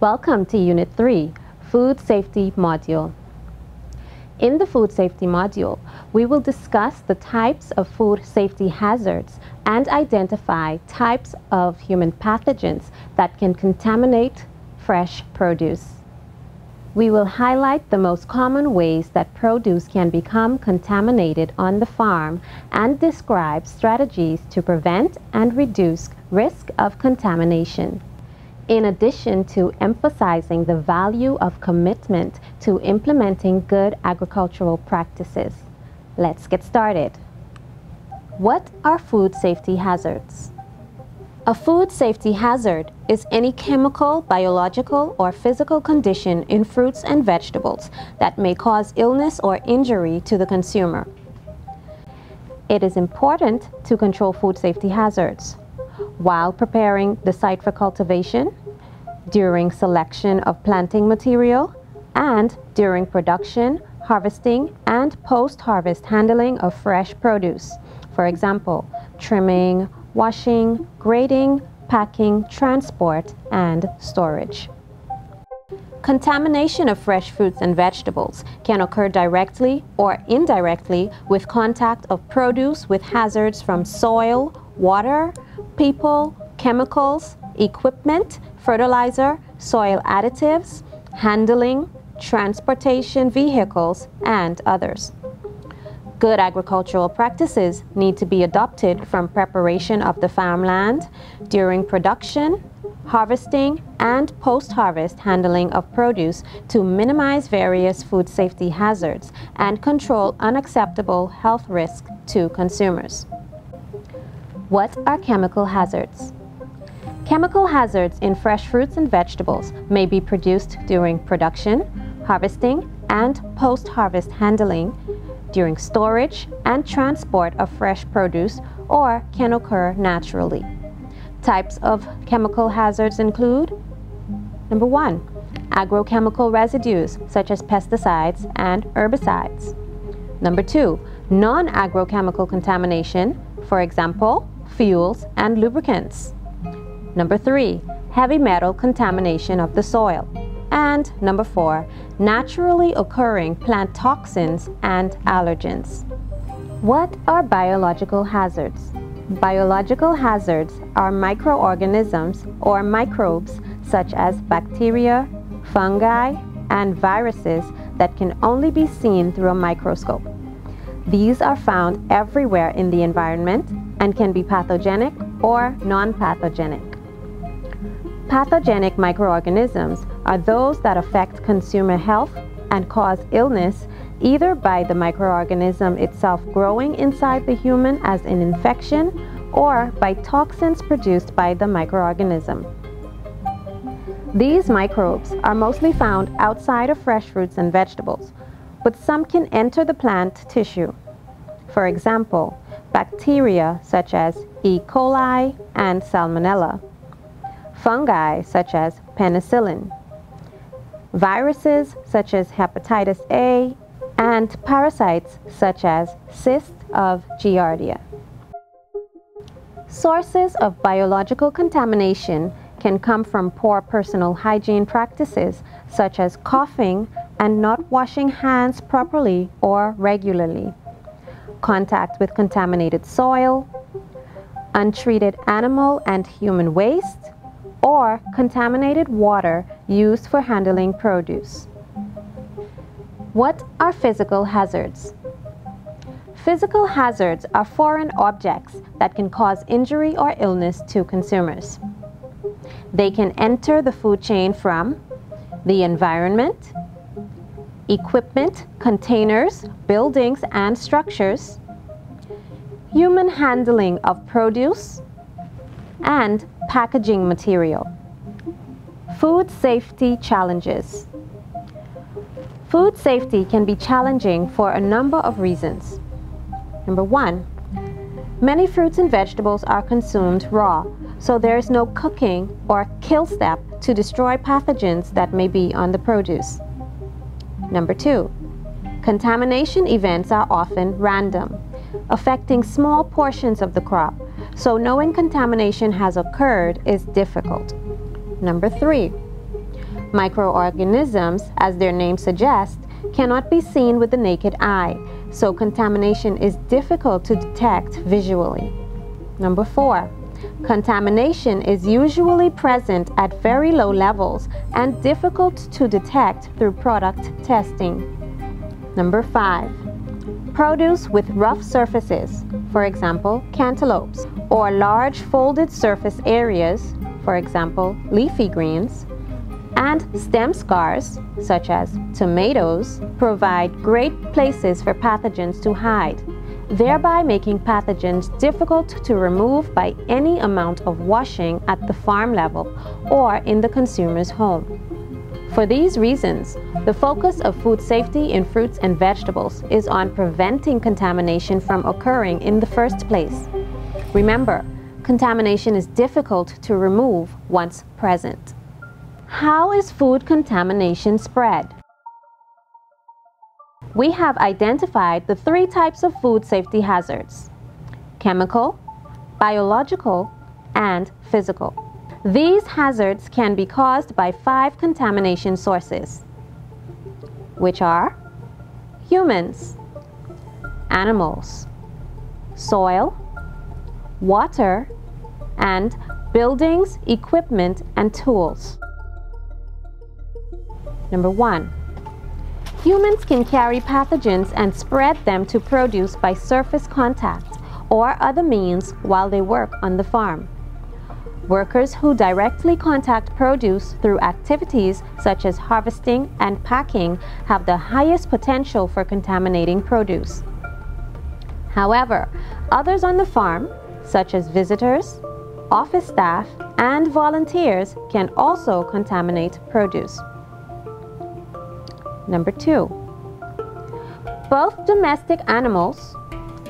Welcome to Unit 3, Food Safety Module. In the Food Safety Module, we will discuss the types of food safety hazards and identify types of human pathogens that can contaminate fresh produce. We will highlight the most common ways that produce can become contaminated on the farm and describe strategies to prevent and reduce risk of contamination in addition to emphasizing the value of commitment to implementing good agricultural practices. Let's get started. What are food safety hazards? A food safety hazard is any chemical, biological, or physical condition in fruits and vegetables that may cause illness or injury to the consumer. It is important to control food safety hazards while preparing the site for cultivation, during selection of planting material, and during production, harvesting, and post-harvest handling of fresh produce. For example, trimming, washing, grading, packing, transport, and storage. Contamination of fresh fruits and vegetables can occur directly or indirectly with contact of produce with hazards from soil, water, people, chemicals, equipment, fertilizer, soil additives, handling, transportation vehicles, and others. Good agricultural practices need to be adopted from preparation of the farmland during production, harvesting, and post-harvest handling of produce to minimize various food safety hazards and control unacceptable health risks to consumers. What are chemical hazards? Chemical hazards in fresh fruits and vegetables may be produced during production, harvesting, and post-harvest handling, during storage and transport of fresh produce, or can occur naturally. Types of chemical hazards include Number one, agrochemical residues such as pesticides and herbicides. Number two, non-agrochemical contamination, for example, fuels and lubricants. Number three, heavy metal contamination of the soil. And number four, naturally occurring plant toxins and allergens. What are biological hazards? Biological hazards are microorganisms or microbes such as bacteria, fungi, and viruses that can only be seen through a microscope. These are found everywhere in the environment and can be pathogenic or non-pathogenic. Pathogenic microorganisms are those that affect consumer health and cause illness either by the microorganism itself growing inside the human as an infection or by toxins produced by the microorganism. These microbes are mostly found outside of fresh fruits and vegetables, but some can enter the plant tissue. For example, bacteria such as E. coli and Salmonella fungi such as Penicillium, viruses such as hepatitis A, and parasites such as cysts of Giardia. Sources of biological contamination can come from poor personal hygiene practices such as coughing and not washing hands properly or regularly, contact with contaminated soil, untreated animal and human waste, or contaminated water used for handling produce. What are physical hazards? Physical hazards are foreign objects that can cause injury or illness to consumers. They can enter the food chain from the environment, equipment, containers, buildings, and structures, human handling of produce, and packaging material. Food safety challenges. Food safety can be challenging for a number of reasons. Number one, many fruits and vegetables are consumed raw, so there is no cooking or kill step to destroy pathogens that may be on the produce. Number two, contamination events are often random, affecting small portions of the crop, so knowing contamination has occurred is difficult. Number three, Microorganisms, as their name suggests, cannot be seen with the naked eye, so contamination is difficult to detect visually. Number four, contamination is usually present at very low levels and difficult to detect through product testing. Number five, produce with rough surfaces, for example, cantaloupes, or large folded surface areas, for example, leafy greens, and stem scars, such as tomatoes, provide great places for pathogens to hide, thereby making pathogens difficult to remove by any amount of washing at the farm level or in the consumer's home. For these reasons, the focus of food safety in fruits and vegetables is on preventing contamination from occurring in the first place. Remember, contamination is difficult to remove once present. How is food contamination spread? We have identified the three types of food safety hazards chemical, biological, and physical. These hazards can be caused by five contamination sources, which are humans, animals, soil, water, and buildings, equipment, and tools. Number one, humans can carry pathogens and spread them to produce by surface contact or other means while they work on the farm. Workers who directly contact produce through activities such as harvesting and packing have the highest potential for contaminating produce. However, others on the farm, such as visitors, office staff, and volunteers, can also contaminate produce. Number two, both domestic animals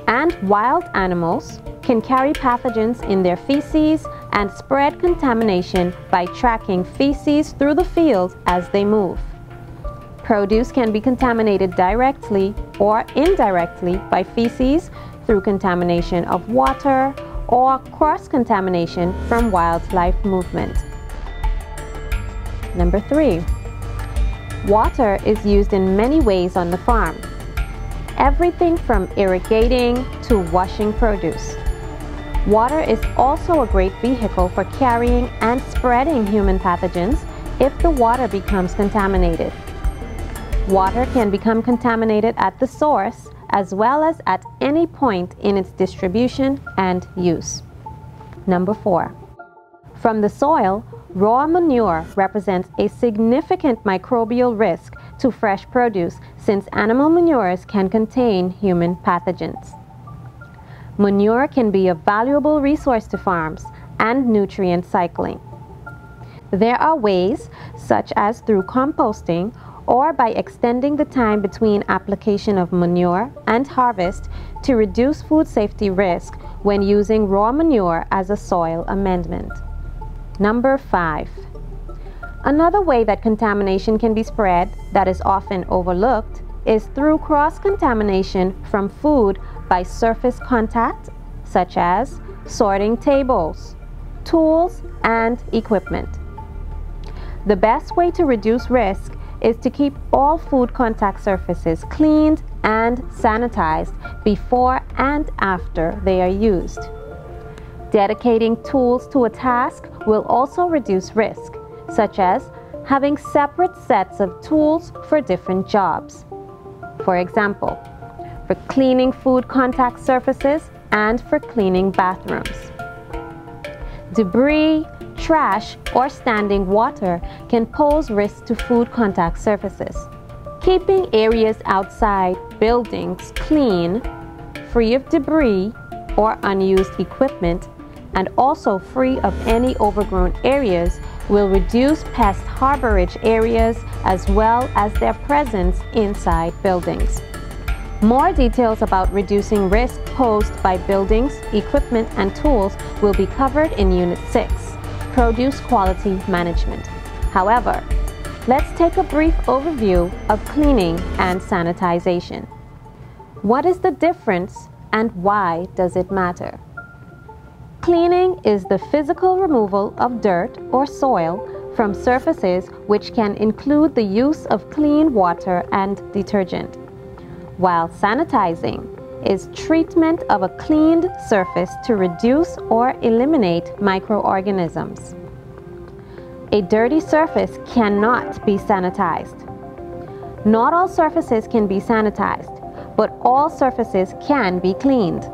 and wild animals can carry pathogens in their feces and spread contamination by tracking feces through the fields as they move. Produce can be contaminated directly or indirectly by feces through contamination of water or cross-contamination from wildlife movement. Number three, Water is used in many ways on the farm. Everything from irrigating to washing produce. Water is also a great vehicle for carrying and spreading human pathogens if the water becomes contaminated. Water can become contaminated at the source as well as at any point in its distribution and use. Number four, from the soil, Raw manure represents a significant microbial risk to fresh produce since animal manures can contain human pathogens. Manure can be a valuable resource to farms and nutrient cycling. There are ways, such as through composting or by extending the time between application of manure and harvest to reduce food safety risk when using raw manure as a soil amendment. Number five. Another way that contamination can be spread that is often overlooked is through cross-contamination from food by surface contact, such as sorting tables, tools, and equipment. The best way to reduce risk is to keep all food contact surfaces cleaned and sanitized before and after they are used. Dedicating tools to a task will also reduce risk, such as having separate sets of tools for different jobs. For example, for cleaning food contact surfaces and for cleaning bathrooms. Debris, trash, or standing water can pose risks to food contact surfaces. Keeping areas outside buildings clean, free of debris or unused equipment and also free of any overgrown areas will reduce pest harborage areas as well as their presence inside buildings. More details about reducing risk posed by buildings, equipment, and tools will be covered in Unit 6, Produce Quality Management. However, let's take a brief overview of cleaning and sanitization. What is the difference and why does it matter? Cleaning is the physical removal of dirt or soil from surfaces which can include the use of clean water and detergent, while sanitizing is treatment of a cleaned surface to reduce or eliminate microorganisms. A dirty surface cannot be sanitized. Not all surfaces can be sanitized, but all surfaces can be cleaned.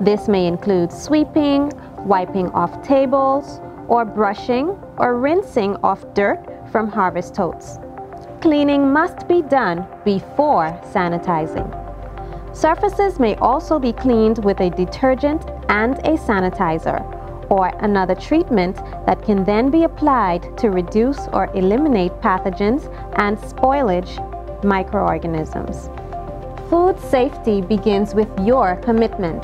This may include sweeping, wiping off tables, or brushing or rinsing off dirt from harvest totes. Cleaning must be done before sanitizing. Surfaces may also be cleaned with a detergent and a sanitizer or another treatment that can then be applied to reduce or eliminate pathogens and spoilage microorganisms. Food safety begins with your commitment.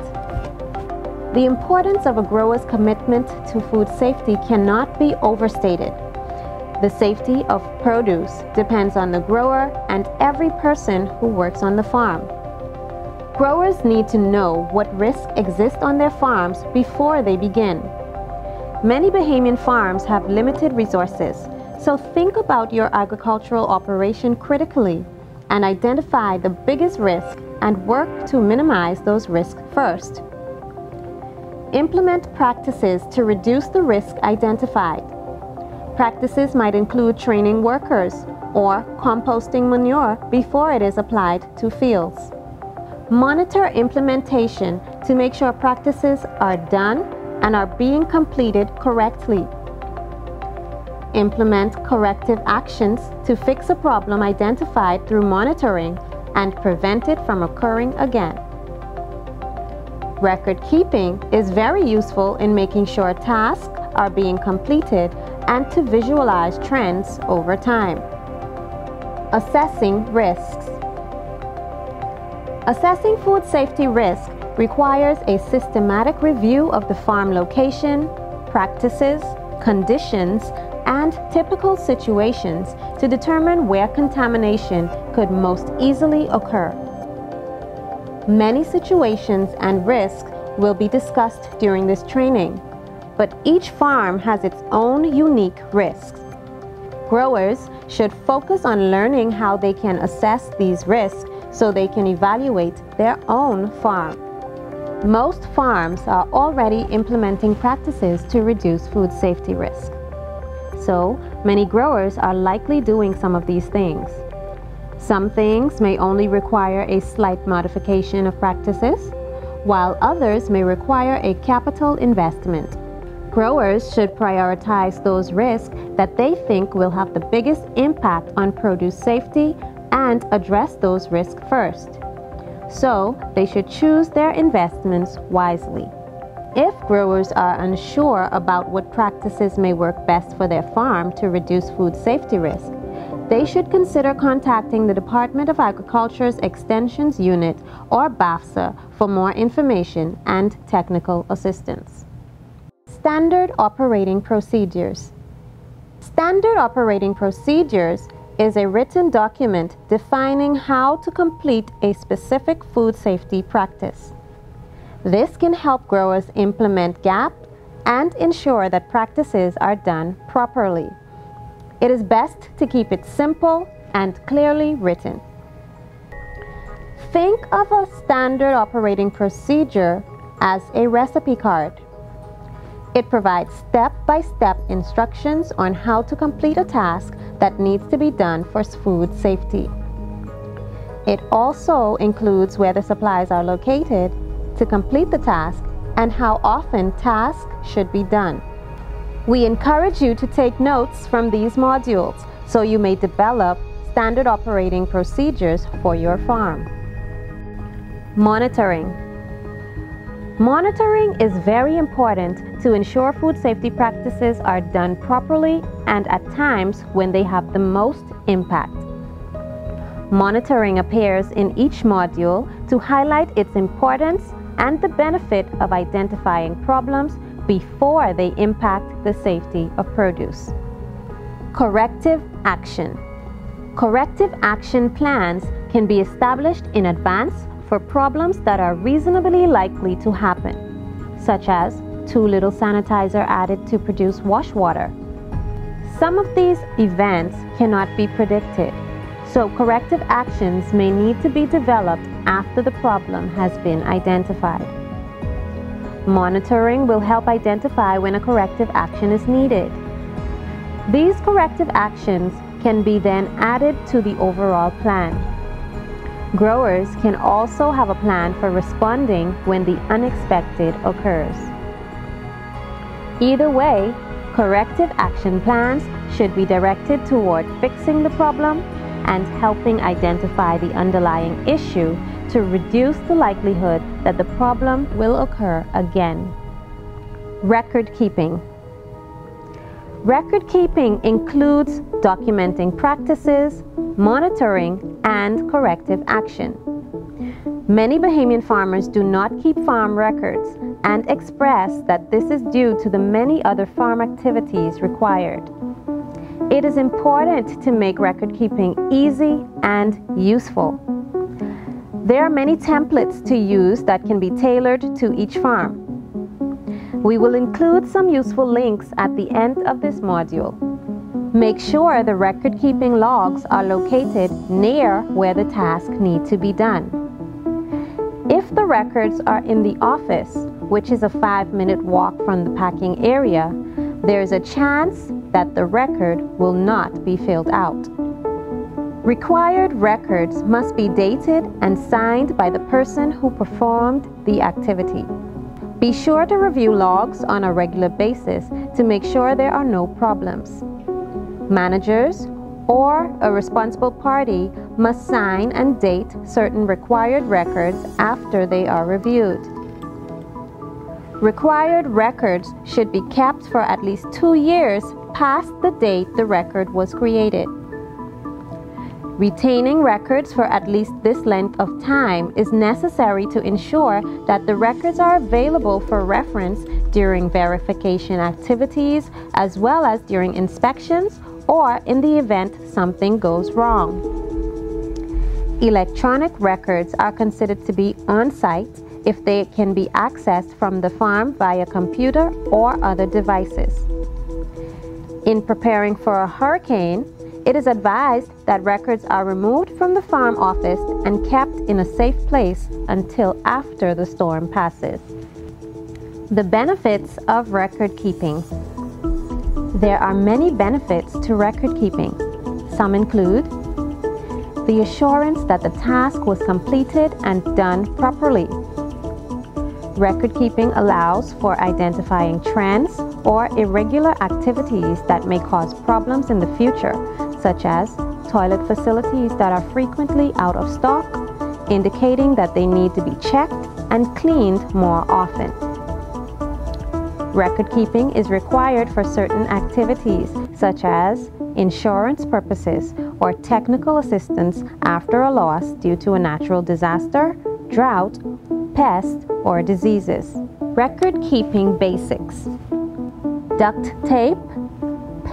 The importance of a grower's commitment to food safety cannot be overstated. The safety of produce depends on the grower and every person who works on the farm. Growers need to know what risks exist on their farms before they begin. Many Bahamian farms have limited resources, so think about your agricultural operation critically and identify the biggest risk and work to minimize those risks first. Implement practices to reduce the risk identified. Practices might include training workers or composting manure before it is applied to fields. Monitor implementation to make sure practices are done and are being completed correctly. Implement corrective actions to fix a problem identified through monitoring and prevent it from occurring again. Record keeping is very useful in making sure tasks are being completed and to visualize trends over time. Assessing risks. Assessing food safety risk requires a systematic review of the farm location, practices, conditions, and typical situations to determine where contamination could most easily occur. Many situations and risks will be discussed during this training, but each farm has its own unique risks. Growers should focus on learning how they can assess these risks so they can evaluate their own farm. Most farms are already implementing practices to reduce food safety risk. So, many growers are likely doing some of these things. Some things may only require a slight modification of practices, while others may require a capital investment. Growers should prioritize those risks that they think will have the biggest impact on produce safety and address those risks first so they should choose their investments wisely. If growers are unsure about what practices may work best for their farm to reduce food safety risk, they should consider contacting the Department of Agriculture's Extensions Unit or BAHFSA for more information and technical assistance. Standard Operating Procedures Standard operating procedures is a written document defining how to complete a specific food safety practice. This can help growers implement GAP and ensure that practices are done properly. It is best to keep it simple and clearly written. Think of a standard operating procedure as a recipe card. It provides step-by-step -step instructions on how to complete a task that needs to be done for food safety. It also includes where the supplies are located to complete the task and how often tasks should be done. We encourage you to take notes from these modules so you may develop standard operating procedures for your farm. Monitoring. Monitoring is very important to ensure food safety practices are done properly and at times when they have the most impact. Monitoring appears in each module to highlight its importance and the benefit of identifying problems before they impact the safety of produce. Corrective action. Corrective action plans can be established in advance for problems that are reasonably likely to happen, such as too little sanitizer added to produce wash water, Some of these events cannot be predicted, so corrective actions may need to be developed after the problem has been identified. Monitoring will help identify when a corrective action is needed. These corrective actions can be then added to the overall plan. Growers can also have a plan for responding when the unexpected occurs. Either way, corrective action plans should be directed toward fixing the problem and helping identify the underlying issue to reduce the likelihood that the problem will occur again. Record keeping. Record keeping includes documenting practices, monitoring, and corrective action. Many Bahamian farmers do not keep farm records and express that this is due to the many other farm activities required. It is important to make record keeping easy and useful. There are many templates to use that can be tailored to each farm. We will include some useful links at the end of this module. Make sure the record-keeping logs are located near where the task needs to be done. If the records are in the office, which is a five-minute walk from the packing area, there is a chance that the record will not be filled out. Required records must be dated and signed by the person who performed the activity. Be sure to review logs on a regular basis to make sure there are no problems. Managers or a responsible party must sign and date certain required records after they are reviewed. Required records should be kept for at least two years past the date the record was created. Retaining records for at least this length of time is necessary to ensure that the records are available for reference during verification activities as well as during inspections or in the event something goes wrong. Electronic records are considered to be on site if they can be accessed from the farm via computer or other devices. In preparing for a hurricane, it is advised that records are removed from the farm office and kept in a safe place until after the storm passes. The benefits of record keeping. There are many benefits to record keeping. Some include the assurance that the task was completed and done properly. Record keeping allows for identifying trends or irregular activities that may cause problems in the future, such as toilet facilities that are frequently out of stock, indicating that they need to be checked and cleaned more often. Record keeping is required for certain activities, such as insurance purposes or technical assistance after a loss due to a natural disaster, drought, pest, or diseases. Record keeping basics duct tape,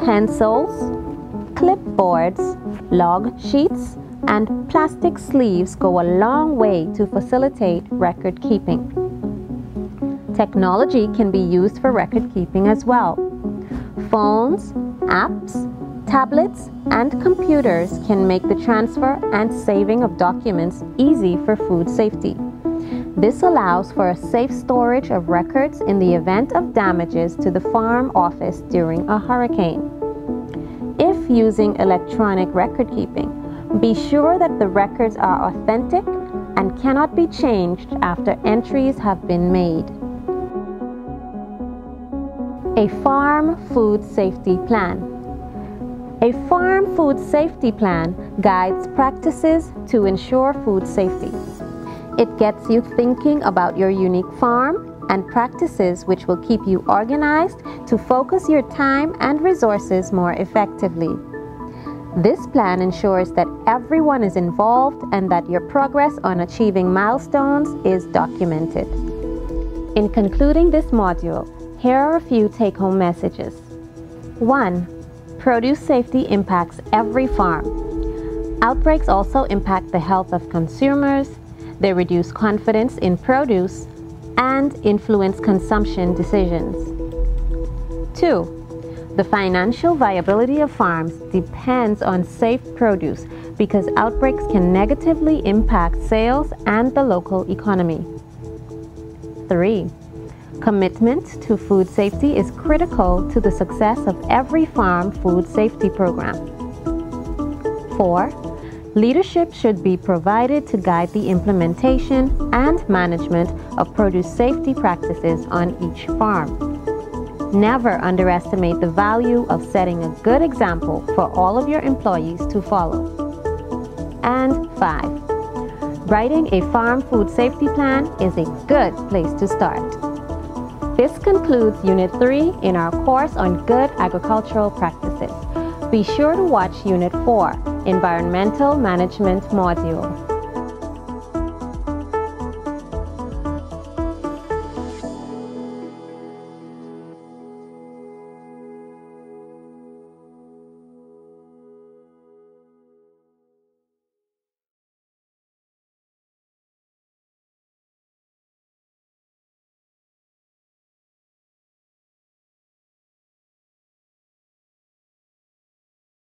pencils, clipboards, log sheets, and plastic sleeves go a long way to facilitate record keeping. Technology can be used for record keeping as well. Phones, apps, tablets, and computers can make the transfer and saving of documents easy for food safety. This allows for a safe storage of records in the event of damages to the farm office during a hurricane if using electronic record keeping, be sure that the records are authentic and cannot be changed after entries have been made. A farm food safety plan. A farm food safety plan guides practices to ensure food safety. It gets you thinking about your unique farm and practices which will keep you organized to focus your time and resources more effectively. This plan ensures that everyone is involved and that your progress on achieving milestones is documented. In concluding this module, here are a few take-home messages. 1. Produce safety impacts every farm. Outbreaks also impact the health of consumers, they reduce confidence in produce, and influence consumption decisions. 2. The financial viability of farms depends on safe produce because outbreaks can negatively impact sales and the local economy. 3. Commitment to food safety is critical to the success of every farm food safety program. 4. Leadership should be provided to guide the implementation and management of produce safety practices on each farm. Never underestimate the value of setting a good example for all of your employees to follow. And 5. Writing a farm food safety plan is a good place to start. This concludes Unit 3 in our course on Good Agricultural Practices. Be sure to watch Unit 4, Environmental Management module.